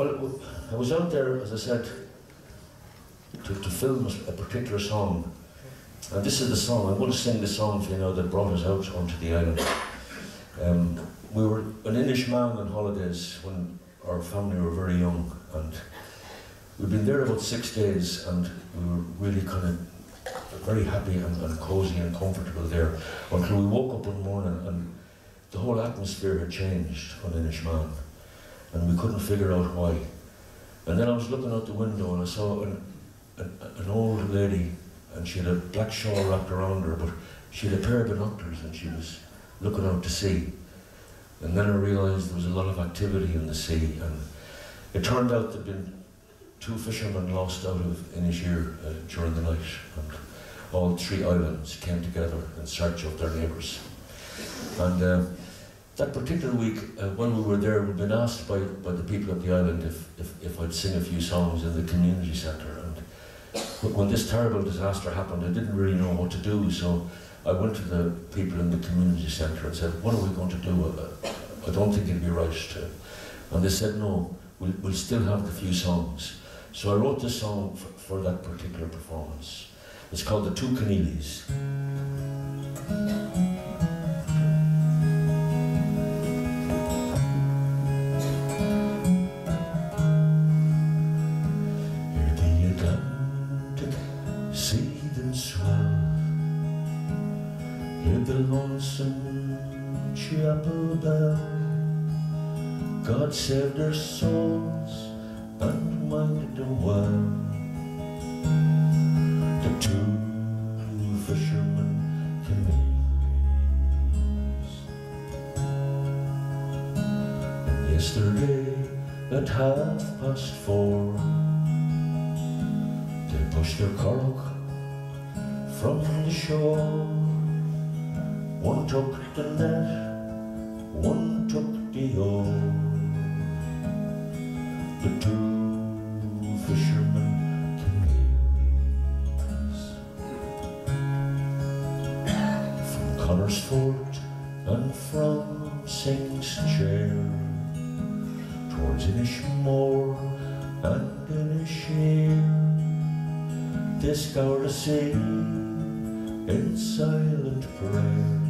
Well, I was out there, as I said, to, to film a particular song. And this is the song, I want to sing the song for you now that brought us out onto the island. Um, we were an Inishmaan on holidays when our family were very young and we'd been there about six days and we were really kind of very happy and, and cozy and comfortable there until we woke up one morning and the whole atmosphere had changed on Inishmaan and we couldn't figure out why. And then I was looking out the window and I saw an, an, an old lady and she had a black shawl wrapped around her, but she had a pair of binoculars and she was looking out to sea. And then I realised there was a lot of activity in the sea and it turned out there'd been two fishermen lost out of Inisheer uh, during the night and all three islands came together in search of their neighbours. And uh, that particular week, uh, when we were there, we'd been asked by, by the people of the island if, if, if I'd sing a few songs in the community centre. And when this terrible disaster happened, I didn't really know what to do, so I went to the people in the community centre and said, what are we going to do? Uh, I don't think it'd be right to. And they said, no, we'll, we'll still have the few songs. So I wrote this song for, for that particular performance. It's called The Two Conneelys. Lonesome chapel bell. God save their souls and minded them well The two fishermen Conneelys Yesterday at half past four They pushed their currach from the shore one took the net, one took the oar. The two fishermen Conneelys From Connor's Fort and from Synge's Chair Towards Inishmore and Inisheer They scoured the sea in silent prayer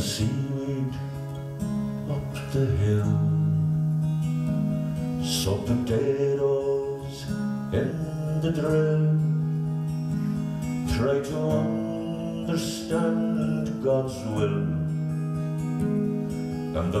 skøle foran, nok mer er våren potatoes in the sånne Try to understand God's will. And the